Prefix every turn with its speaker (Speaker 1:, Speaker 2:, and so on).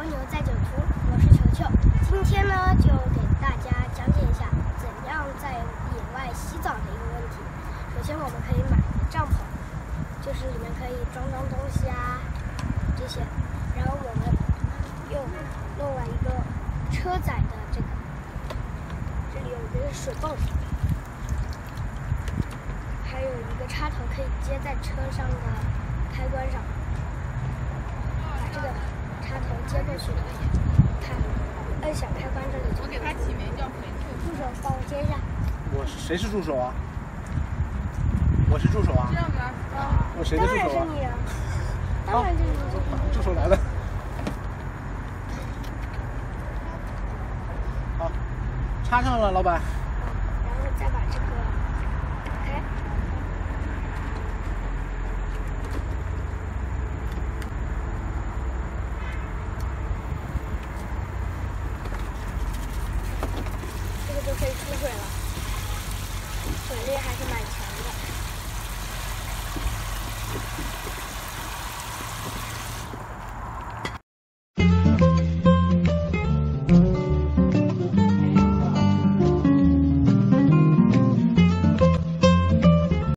Speaker 1: 蜗牛在囧途我是球球。今天呢就给大家讲解一下怎样在野外洗澡的一个问题。首先我们可以买一个帐篷就是里面可以装装东西啊这些。然后我们又弄了一个车载的这个这里有一个水泵还有一个插头可以接在车上的
Speaker 2: 接过去，
Speaker 1: 看，摁响开关这里。我给它起
Speaker 2: 名叫肥兔。助手
Speaker 1: 帮我接一下。
Speaker 3: 我是谁是助手啊？我是助手啊这。
Speaker 2: 样吗？啊，我
Speaker 1: 谁的助手啊是你啊，当然就是你。助手来了。
Speaker 3: 好，插上了，老板。
Speaker 1: 然后再把这个打开。这个就可以出水了，水力还是蛮强